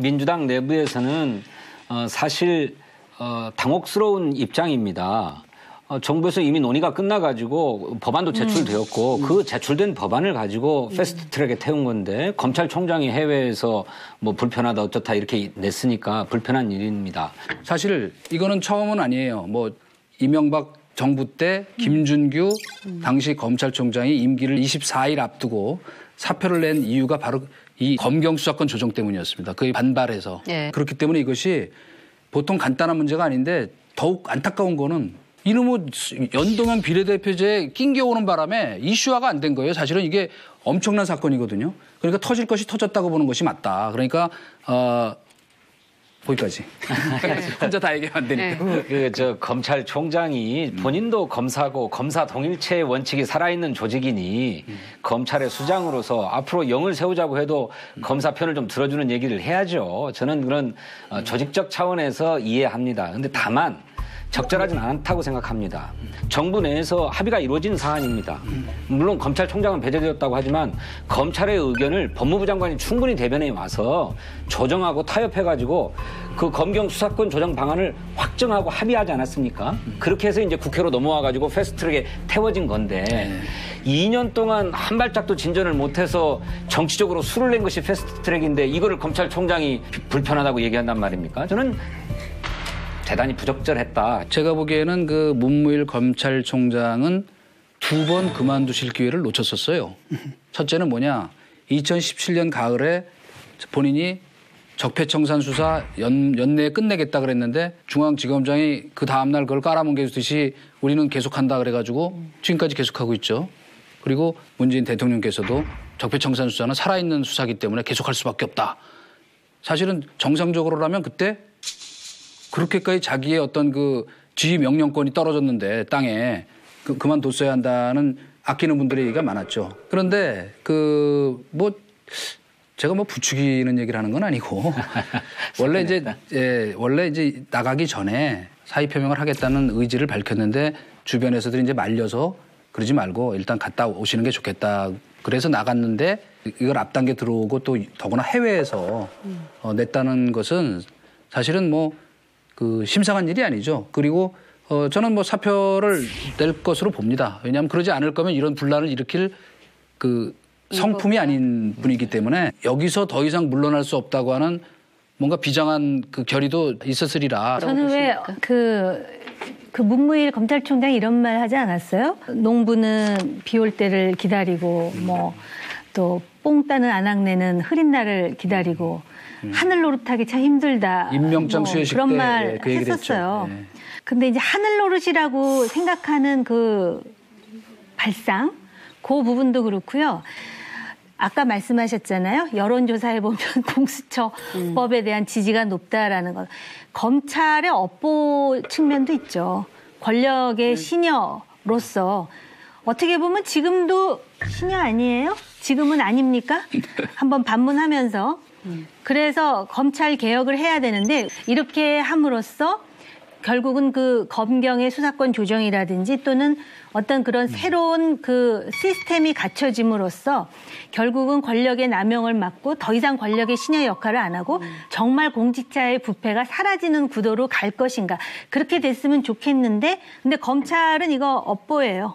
민주당 내부에서는 어, 사실 어, 당혹스러운 입장입니다. 어, 정부에서 이미 논의가 끝나가지고 법안도 제출되었고 그 제출된 법안을 가지고 패스트트랙에 태운 건데 검찰총장이 해외에서 뭐 불편하다 어쩌다 이렇게 냈으니까 불편한 일입니다. 사실 이거는 처음은 아니에요. 뭐 이명박 정부 때 김준규 당시 검찰총장이 임기를 24일 앞두고 사표를 낸 이유가 바로 이 검경 수사권 조정 때문이었습니다. 그에 반발해서 예. 그렇기 때문에 이것이 보통 간단한 문제가 아닌데 더욱 안타까운 거는 이놈의 연동형 비례대표제에 낑겨오는 바람에 이슈화가 안 된 거예요. 사실은 이게 엄청난 사건이거든요. 그러니까 터질 것이 터졌다고 보는 것이 맞다. 그러니까 어 거기까지. 혼자 다 얘기하면 안 되니까. 그저 검찰총장이 본인도 검사고 검사 동일체의 원칙이 살아있는 조직이니 검찰의 수장으로서 앞으로 영을 세우자고 해도 검사 편을 좀 들어주는 얘기를 해야죠. 저는 그런 어, 조직적 차원에서 이해합니다. 근데 다만 적절하진 않다고 생각합니다. 정부 내에서 합의가 이루어진 사안입니다. 물론 검찰총장은 배제되었다고 하지만 검찰의 의견을 법무부 장관이 충분히 대변에 와서 조정하고 타협해가지고 그 검경 수사권 조정 방안을 확정하고 합의하지 않았습니까? 그렇게 해서 이제 국회로 넘어와가지고 패스트트랙에 태워진 건데 2년 동안 한 발짝도 진전을 못해서 정치적으로 수를 낸 것이 패스트트랙인데 이거를 검찰총장이 불편하다고 얘기한단 말입니까? 저는 대단히 부적절했다. 제가 보기에는 그 문무일 검찰총장은 두 번 그만두실 기회를 놓쳤었어요. 첫째는 뭐냐. 2017년 가을에 본인이 적폐청산 수사 연, 연내에 끝내겠다 그랬는데 중앙지검장이 그 다음날 그걸 깔아뭉개듯이 우리는 계속한다 그래가지고 지금까지 계속하고 있죠. 그리고 문재인 대통령께서도 적폐청산 수사는 살아있는 수사기 때문에 계속할 수밖에 없다. 사실은 정상적으로라면 그때 그렇게까지 자기의 어떤 그 지휘 명령권이 떨어졌는데 땅에 그, 그만뒀어야 한다는 아끼는 분들의 얘기가 많았죠. 그런데 그 뭐 제가 뭐 부추기는 얘기를 하는 건 아니고 원래 이제 예, 원래 이제 나가기 전에 사의 표명을 하겠다는 의지를 밝혔는데 주변에서들이 이제 말려서 그러지 말고 일단 갔다 오시는 게 좋겠다. 그래서 나갔는데 이걸 앞당겨 들어오고 또 더구나 해외에서 어, 냈다는 것은 사실은 뭐 그 심상한 일이 아니죠. 그리고 어 저는 뭐 사표를 낼 것으로 봅니다. 왜냐하면 그러지 않을 거면 이런 분란을 일으킬 그 성품이 아닌 분이기 때문에 여기서 더 이상 물러날 수 없다고 하는 뭔가 비장한 그 결의도 있었으리라. 저는 왜그 그 문무일 검찰총장이 이런 말 하지 않았어요? 농부는 비 올 때를 기다리고 뭐 또 뽕 따는 안악내는 흐린 날을 기다리고 하늘 노릇하기 참 힘들다. 음. 임명장 뭐 수여식 그런 때말그 얘기를 했었어요. 네. 근데 이제 하늘 노릇이라고 생각하는 그 발상 그 부분도 그렇고요. 아까 말씀하셨잖아요. 여론조사에 보면 공수처법에 대한 지지가 높다라는 것. 검찰의 업보 측면도 있죠. 권력의 시녀로서 어떻게 보면 지금도 시녀 아니에요? 지금은 아닙니까? 한번 반문하면서. 그래서 검찰 개혁을 해야 되는데 이렇게 함으로써 결국은 그 검경의 수사권 조정이라든지 또는 어떤 그런 새로운 그 시스템이 갖춰짐으로써 결국은 권력의 남용을 막고 더 이상 권력의 신여 역할을 안 하고 정말 공직자의 부패가 사라지는 구도로 갈 것인가. 그렇게 됐으면 좋겠는데 근데 검찰은 이거 업보예요.